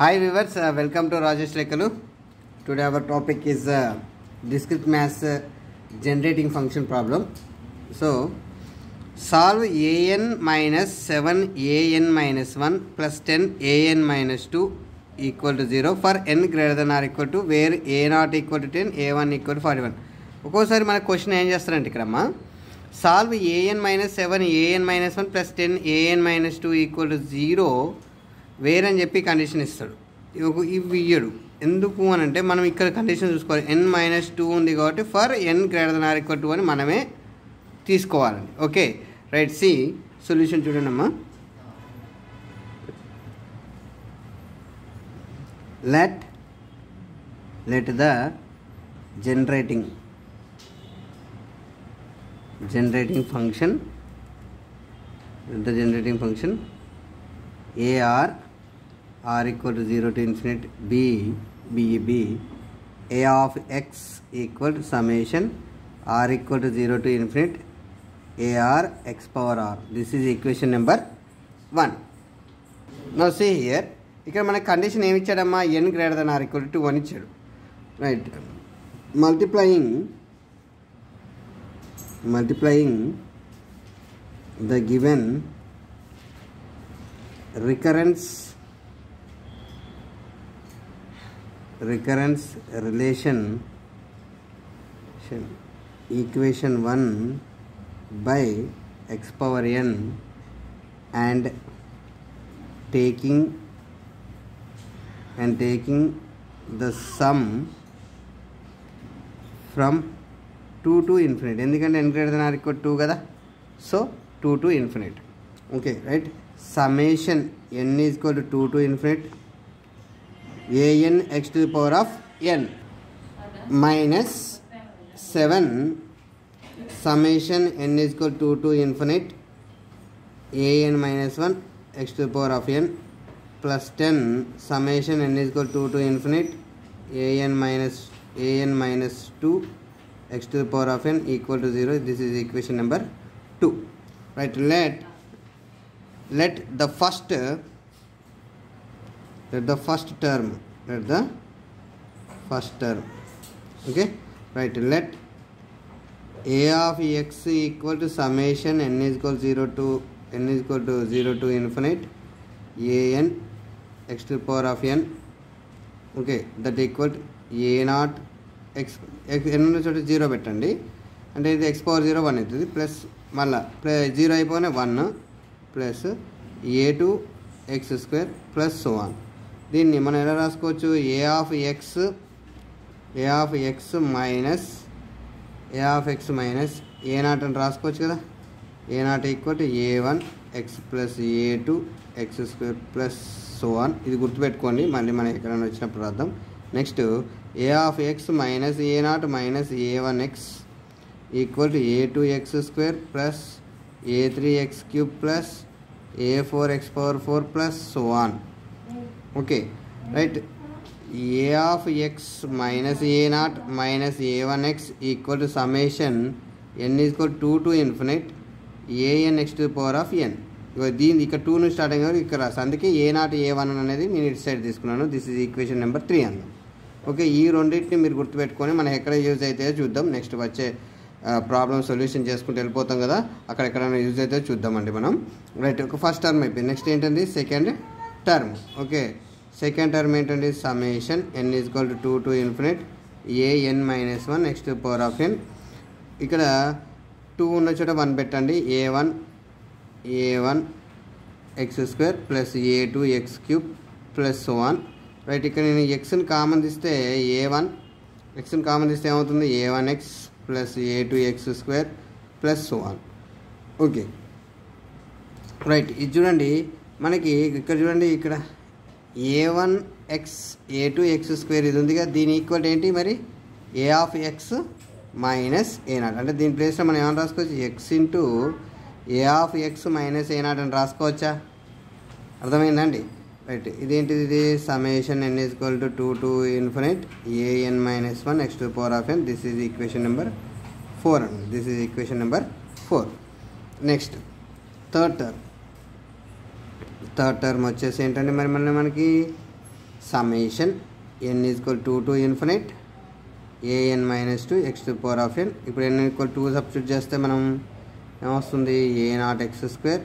Hi viewers welcome to Rajesh లెక్కలు today our topic is discrete maths generating function problem so solve a n minus seven a n minus one plus ten a n minus two equal to zero for n greater than or equal to where a naught equal to ten a one equal to forty one ఒక్కోసారి మన question ఏం చేస్తారంటే ఇక్కడమ్మ solve a n minus seven a n minus one plus ten a n minus two equal to zero వేరని చెప్పి condition ఇస్తాడు. ఇవి ఇయ్యడు. ఎందుకు అని అంటే మనం ఇక్కడ కండిషన్ చూసుకోవాలి. ఎన్ మైనస్ టూ ఉంది కాబట్టి for n greater than or equal to అని మనమే తీసుకోవాలండి. ఓకే రైట్ సి సొల్యూషన్ చూడండి అమ్మా. Let let the generating generating function the generating function a r r equal to 0 to infinite b b b a of x equal to summation r equal to 0 to infinite a r x power r this is equation number 1 now see here ఇక్కడ మన condition ఏమి ఇచ్చాడమ్మా n greater than or equal to one ఇచ్చాడు right multiplying multiplying the given recurrence recurrence relation equation 1 by x power n and taking and taking the sum from 2 to infinite. ఎందుకంటే n greater than or equal to 2 కదా? So 2 to infinite. Okay right? Summation n is equal to 2 to infinite an x to the power of n. Minus 7 summation n is equal to 2 infinite. An minus 1 x to the power of n. Plus 10 summation n is equal to 2 infinite. An minus an minus 2 x to the power of n equal to 0 this is equation number 2 right let let the first let the first term let the first term okay right let a of x equal to summation n is equal to 0 to n is equal to 0 to infinite an x to the power of n okay that equal to a naught x x ఎన్ని చోట zero పెట్టండి అంటే ఇది X power zero one అవుతుంది plus మళ్ళా plus zero అయిపోయినా one plus a two x square plus one దీన్ని మనం ఎలా రాసుకోవచ్చు? A of x a of x minus a of x minus a naught అని రాసుకోవచ్చు కదా? A naught equal to a one x plus a two x square plus so on ఇది గుర్తుపెట్టుకోండి మళ్ళీ మనం ఎక్కడైనా వచ్చినప్పుడు రాద్దాం. Next a of x minus a naught minus a one x equal to a two x square plus a three x cube plus a four x power four plus so on okay right. A of x minus a naught minus a one x equal to summation n equal two to infinite a n x to power of n దీని ఇక్కడ two నుంచి start కాబట్టి ఇక్కడ రాసి అందుకే a naught a one అనేది నేను ఇటు సైడ్ తీసుకున్నాను. This is equation number three అన్నాను ఓకే ఈ రెండింటిని మీరు గుర్తుపెట్టుకొని మనం ఎక్కడ యూజ్ అయితే చూద్దాం. నెక్స్ట్ వచ్చే ప్రాబ్లమ్ సొల్యూషన్ చేసుకుంటూ వెళ్ళిపోతాం కదా. అక్కడ ఎక్కడైనా యూజ్ అయితే చూద్దామండి మనం. రైట్ ఒక ఫస్ట్ టర్మ్ అయిపోయింది. నెక్స్ట్ ఏంటండి? Second term okay second term ఏంటంటే summation n equal to two to infinite a n minus one next power of n ఇక్కడ టూ ఉన్న చోట వన్ పెట్టండి. A one a one x square plus a two x cube plus one right ఇక్కడ నేను ఎక్స్ని common తీస్తే a one ఎక్స్ని common తీస్తే ఏమవుతుంది? A one x plus a two x square plus one okay right ఇది చూడండి. మనకి ఇక్కడ చూడండి ఇక్కడ a one x a two x square ఇది ఉంది కదా దీని ఈక్వల్ ఏంటి మరి? A of x minus a naught అంటే దీని ప్లేస్లో మనం ఏమైనా రాసుకోవచ్చు? X into a of x minus a naught అని రాసుకోవచ్చా? అర్థమైందండి రైట్ ఇదేంటిది ఇది? Summation n is equal to two to infinite a n minus one x to power of n this is equation number four అండి this is equation number four next third term third term వచ్చేసి ఏంటంటే మరి మళ్ళీ మనకి summation n equal two to infinite a n minus two x to power of n ఇప్పుడు n equal two substitute చేస్తే మనం ఏమొస్తుంది? A naught x square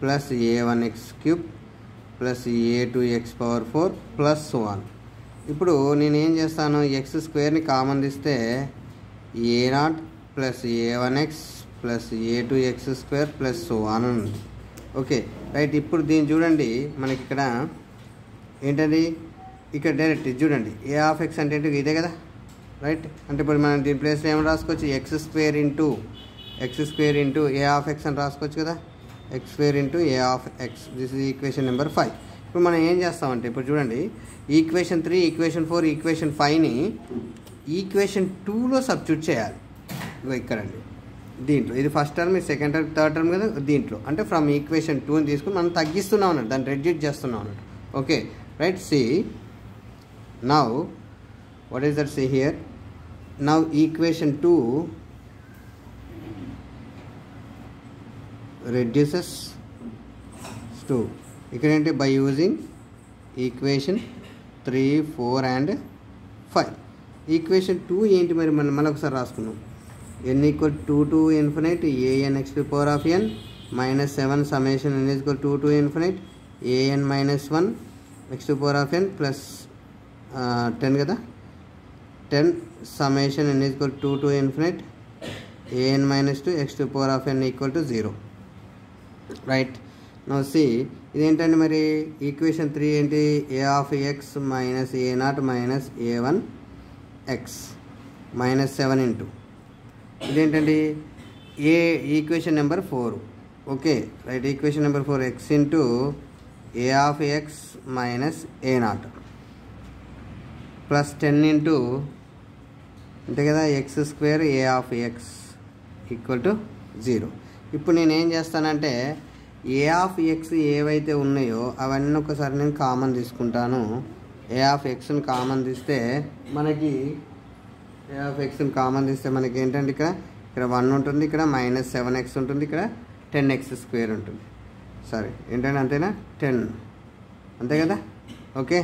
plus a one x cube plus a two x power four plus one ఇప్పుడు నేను ఏం చేస్తాను? X స్క్వేర్ని common తీస్తే a naught plus a one x plus a two x square plus one ఉంది. Okay right ఇప్పుడు దీన్ని చూడండి. మనకి ఇక్కడ ఏంటండి ఇక్కడ డైరెక్ట్ చూడండి. ఏ ఆఫ్ ఎక్స్ అంటే ఇదే కదా? రైట్? అంటే ఇప్పుడు మనం దీని ప్లేస్లో ఏమైనా రాసుకోవచ్చు? X square into x square into a of x అని రాసుకోవచ్చు కదా? X square into a of x this is equation number five ఇప్పుడు మనం ఏం చేస్తామంటే ఇప్పుడు చూడండి. Equation three equation four equation ఫైవ్ని equation టూలో సబ్స్టిట్యూట్ చేయాలి. ఇగో ఇక్కడండి దీంట్లో. ఇది ఫస్ట్ టర్మ్ ఇది సెకండ్ టర్మ్ థర్డ్ టర్మ్ కదా దీంట్లో. అంటే ఫ్రమ్ ఈక్వేషన్ టూని తీసుకుని మనం తగ్గిస్తున్నాం అన్నట్టు దాన్ని రెడ్యూట్ చేస్తున్నాం అన్నట్టు. Okay right see now what is that see here now equation two reduces to ఇక్కడ ఏంటి? By using equation three four and five equation two ఏంటి మరి? మనం మళ్ళీ ఒకసారి రాసుకున్నాం n equal two to infinite a n x to power of n minus seven summation n equal two to infinite a n minus one x to power of n plus ten కదా? Ten summation n equal two to infinite a n minus two x to power of n equal to zero right no see ఇదేంటండి మరి? Equation three ఏంటి? A of x minus a naught minus a one x minus seven into ఇదేంటండి? A equation number four okay right equation number four x into a of x minus a naught plus ten into అంతే కదా x square a of x equal to zero ఇప్పుడు నేను ఏం చేస్తానంటే ఏ of x ఏవైతే ఉన్నాయో అవన్నీ ఒకసారి నేను కామన్ తీసుకుంటాను. ఏ ఆఫ్ ఎక్స్ని కామన్ తీస్తే మనకి ఏ ఆఫ్ ఎక్స్ని కామన్ తీస్తే మనకి ఏంటంటే ఇక్కడ ఇక్కడ వన్ ఉంటుంది ఇక్కడ మైనస్ సెవెన్ ఎక్స్ ఉంటుంది ఇక్కడ టెన్ ఎక్స్ స్క్వేర్ ఉంటుంది సారీ ఏంటంటే అంతేనా టెన్ అంతే కదా okay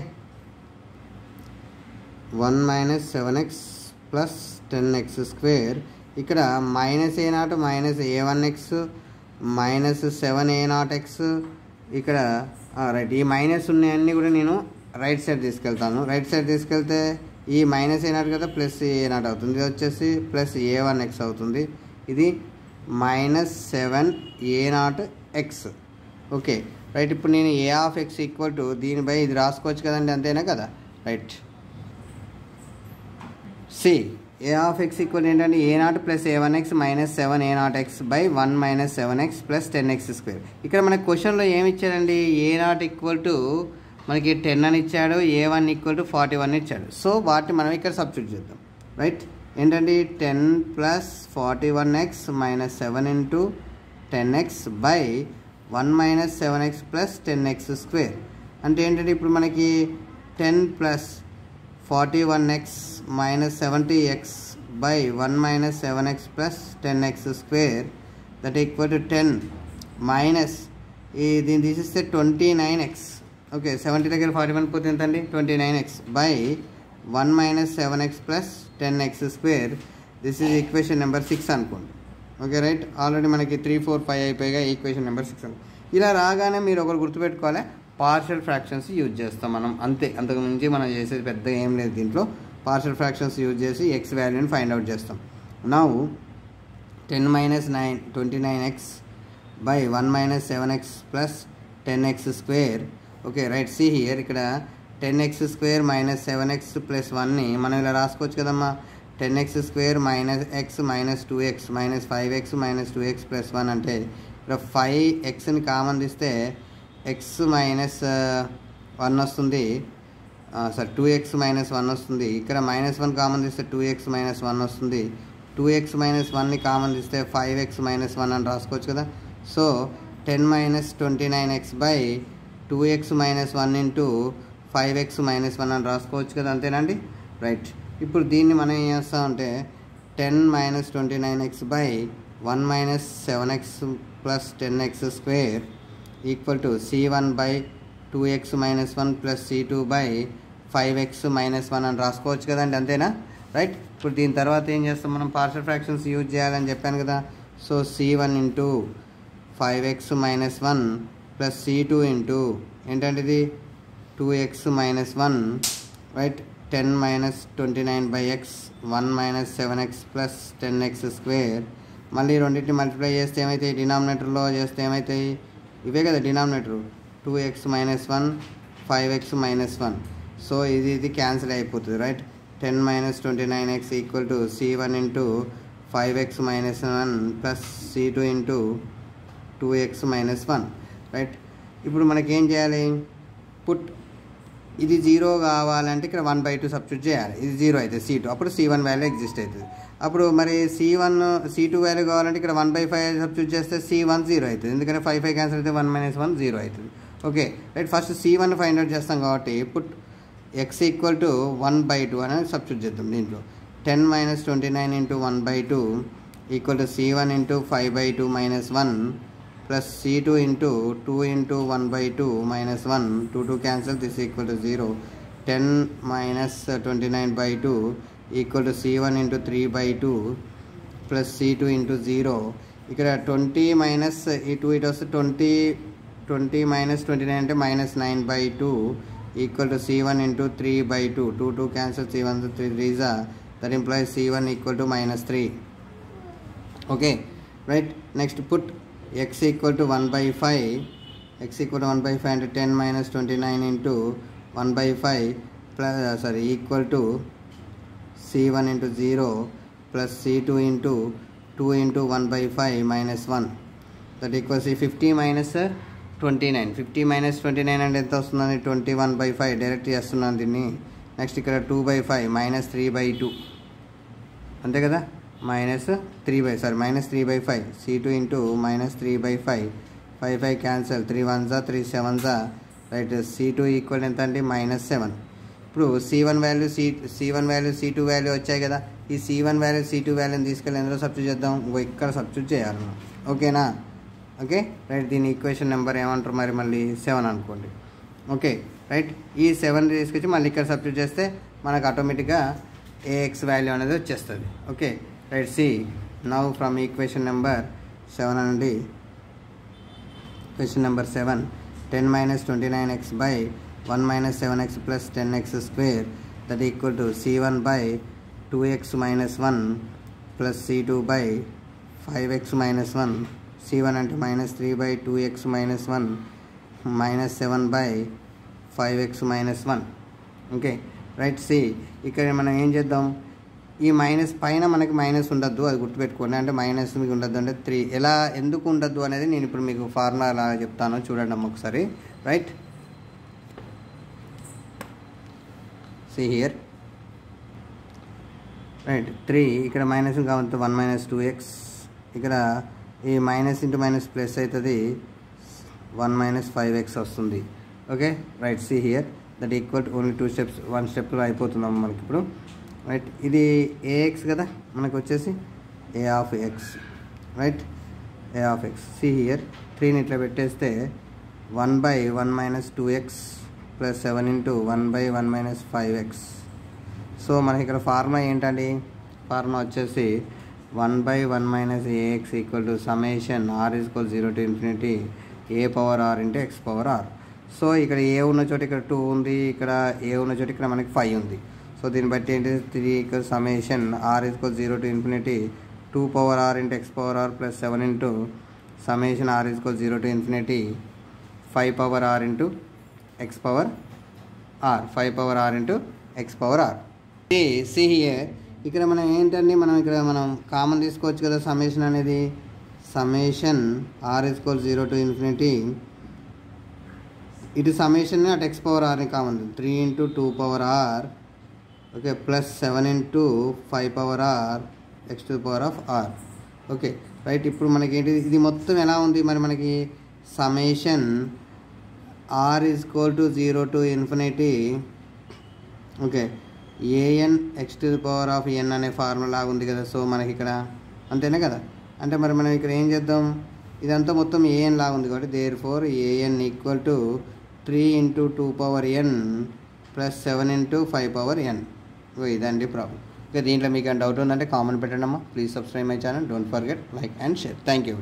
one minus seven x plus ten x square ఇక్కడ minus a naught minus a one x minus seven a naught x ఇక్కడ రైట్ ఈ మైనస్ ఉన్నాయన్నీ కూడా నేను రైట్ సైడ్ తీసుకెళ్తాను. రైట్ సైడ్ తీసుకెళ్తే ఈ మైనస్ ఏ నాట్ కదా ప్లస్ ఏ నాట్ అవుతుంది. ఇది వచ్చేసి ప్లస్ ఏ వన్ ఎక్స్ అవుతుంది. ఇది minus seven a naught x okay. Right ఇప్పుడు నేను a of x equal to దీనిపై ఇది రాసుకోవచ్చు కదండి అంతేనా కదా? Right. See a of x equal ఏంటంటే a not plus a one x minus seven a not x by one minus seven x plus ten x square. ఇక్కడ మన క్వశ్చన్లో ఏమి ఇచ్చారండి? ఏ నాట్ ఈక్వల్ టు మనకి టెన్ అని ఇచ్చాడు a one equal to forty one ఇచ్చాడు. So వాటిని మనం ఇక్కడ సబ్స్టిట్యూట్ చేద్దాం. రైట్ ఏంటండి? Ten plus forty one x minus seven into ten x by one minus seven x plus ten x square అంటే ఏంటంటే ఇప్పుడు మనకి ten plus forty one x minus seventy x by one minus seven x plus ten x square that equal to ten minus ఈ దీన్ని తీసేస్తే twenty nine x okay seventy దగ్గర forty one పోతే ఎంతండి? Twenty nine x by one minus seven x plus ten x square this is equation number six అనుకోండి. Okay right already మనకి three four five అయిపోయిగా equation number six ఇలా రాగానే మీరు ఒకరు గుర్తుపెట్టుకోవాలి పార్షల్ ఫ్రాక్షన్స్ యూజ్ చేస్తాం మనం. అంతే అంతకుమించి మనం చేసేది పెద్ద ఏం లేదు దీంట్లో. పార్షల్ ఫ్రాక్షన్స్ యూజ్ చేసి ఎక్స్ వాల్యూని ఫైండ్ అవుట్ చేస్తాం. Now ten minus nine twenty nine x by one minus seven x plus ten x square okay right see here ఇక్కడ ten x square minus seven x plus వన్ని మనం ఇలా రాసుకోవచ్చు కదమ్మా. Ten x square minus x minus two x minus five x minus two x plus one అంటే ఇక్కడ five ఎక్స్ని common తీస్తే ఎక్స్ మైనస్ వన్ వస్తుంది. Sir two x minus one వస్తుంది. ఇక్కడ మైనస్ వన్ కామన్ తీస్తే టూ ఎక్స్ మైనస్ వన్ వస్తుంది. Two x minus వన్ని కామన్ తీస్తే ఫైవ్ ఎక్స్ మైనస్ వన్ అని రాసుకోవచ్చు కదా. So ten minus twenty nine x by two x minus one into five x minus one అని రాసుకోవచ్చు కదా అంతేనండి? రైట్. ఇప్పుడు దీన్ని మనం ఏం చేస్తామంటే ten minus twenty nine x by one minus seven x plus ten x square equal to c one by two x minus one plus c two by five x minus one అని రాసుకోవచ్చు కదండి అంతేనా? Right. ఇప్పుడు దీని తర్వాత ఏం చేస్తాం మనం? పార్షల్ ఫ్రాక్షన్స్ యూజ్ చేయాలని చెప్పాను కదా. So c one into five x minus one plus c two into ఏంటంటే ఇది two x minus one right? Ten minus twenty nine by x one minus seven x plus ten x square. మళ్ళీ రెండింటిని multiply చేస్తే ఏమవుతాయి డినామినేటర్లో చేస్తే ఏమవుతాయి ఇవే కదా denominator. Two x minus one five x minus one. So ఇది ఇది క్యాన్సిల్ అయిపోతుంది right? Ten minus twenty nine x equal to c one into five x minus one plus c two into two x minus one. Right ఇప్పుడు మనకేం చేయాలి? Put ఇది zero కావాలంటే ఇక్కడ one by two substitute చేయాలి. ఇది zero అవుతుంది c two అప్పుడు సీ వన్ వాల్యూ ఎగ్జిస్ట్ అవుతుంది. అప్పుడు మరి c one c two value కావాలంటే ఇక్కడ వన్ బై ఫైవ్ సబ్స్టిట్యూట్ చేస్తే సి వన్ జీరో అవుతుంది. ఎందుకంటే ఫైవ్ ఫైవ్ క్యాన్సర్ అయితే వన్ మైనస్ వన్ జీరో అవుతుంది. Okay right first c one find out చేస్తాం కాబట్టి put x equal to one by two అనేది సబ్స్టిట్యూట్ చేద్దాం దీంట్లో. Ten minus twenty nine into one by two equal to c one into five by two minus one plus c two into two into one by two minus one two two cancel this equal to zero ten minus twenty nine by two equal to c one into three by two plus c two into zero ఇక్కడ twenty minus ఈ two ఇటు వస్తే twenty twenty minus twenty nine అంటే minus nine by two equal to c one into three by two two two cancel c one three త్రీజా that implies c one equal to minus three okay right next put x equal to one by five x equal to one by five అంటే ten minus twenty nine into one by five plus sorry equal to c one into zero plus c two into two into one by five minus one that equals ఈ fifty minus twenty nine fifty minus twenty nine అంటే ఎంత వస్తుందని twenty one by five direct చేస్తున్నాను దీన్ని. Next ఇక్కడ two by five minus three by two అంతే కదా? Minus three by sorry minus three by five c two into minus three by five five five cancel three one జా three seven జా right C two equal ఎంత అంటే minus seven ఇప్పుడు c one value c c one value c two value వచ్చాయి కదా. ఈ c one value c two వాల్యూని తీసుకెళ్ళి ఎందులో సబ్స్టిట్యూట్ చేద్దాం? ఇంకో ఇక్కడ సబ్స్టిట్యూట్ చేయాలి. మనం ఓకేనా? ఓకే? రైట్ దీని ఈక్వేషన్ నెంబర్ ఏమంటారు మరి మళ్ళీ? సెవెన్ అనుకోండి. ఓకే? రైట్ ఈ సెవెన్ తీసుకొచ్చి మళ్ళీ ఇక్కడ సబ్స్టిట్యూట్ చేస్తే మనకు ఆటోమేటిక్గా ఏఎక్స్ వాల్యూ అనేది వచ్చేస్తుంది. Okay? Right see now from equation number seven అండి question number seven ten minus twenty nine x by one minus seven x plus ten x square that equal to c one by two x minus one plus c two by five x minus one c one అంటే minus three by two x minus one minus seven by five x minus one okay right see ఇక్కడ మనం ఏం చేద్దాం? ఈ minus పైన మనకి minus ఉండద్దు అది గుర్తుపెట్టుకోండి. అంటే మైనస్ మీకు ఉండద్దు అంటే త్రీ ఎలా ఎందుకు ఉండద్దు అనేది నేను ఇప్పుడు మీకు ఫార్ములా ఎలా చెప్తాను చూడండి అమ్మ ఒకసారి. Right see here right three ఇక్కడ మైనస్ కాబట్టి వన్ మైనస్ టూ ఎక్స్ ఇక్కడ ఈ మైనస్ ఇంటూ మైనస్ ప్లస్ అవుతుంది. వన్ మైనస్ ఫైవ్ ఎక్స్ వస్తుంది. Okay right see here that equal only two steps one స్టెప్లో అయిపోతున్నాం మనకి ఇప్పుడు. రైట్ ఇది ఏఎక్స్ కదా? మనకు వచ్చేసి a of x right a of x see here త్రీని ఇట్లా పెట్టేస్తే one by one minus two x plus seven into one by one minus five x so మనకి ఇక్కడ ఫార్ములా ఏంటండి? ఫార్ములా వచ్చేసి one by one minus a x equal to summation r equal zero to infinity a power r into x power r so ఇక్కడ a ఉన్న చోట ఇక్కడ two ఉంది ఇక్కడ ఏ ఉన్న చోట ఇక్కడ మనకి ఫైవ్ ఉంది. సో దీన్ని బట్టి ఏంటి? Three equal summation r equal zero to infinity two power r into x power r plus seven into summation r equal zero to infinity five power r into x power r five power r into x power r see here ఇక్కడ మనం ఏంటండి? మనం ఇక్కడ మనం common తీసుకోవచ్చు కదా summation అనేది. Summation r equal zero to infinity ఇటు సమేషన్ అటు x power Arni common three into two power r okay plus seven into five power r x to power of r. Okay right ఇప్పుడు మనకి ఏంటి ఇది మొత్తం ఎలా ఉంది? మరి మనకి summation r is equal to zero to infinity. Okay a n x to power of n అనే ఫార్ములా ఉంది కదా సో మనకి ఇక్కడ అంతేనా కదా? అంటే మరి మనం ఇక్కడ ఏం చేద్దాం? ఇదంతా మొత్తం ఏఎన్ లాగా ఉంది కాబట్టి therefore a n equal to three into two power n plus seven into five power n. ఇదండి ప్రాబ్లం ఇంకా దీంట్లో మీకు డౌట్ ఉందంటే కామెంట్ పెట్టండి అమ్మా. Please subscribe my channel don't forget like and share thank you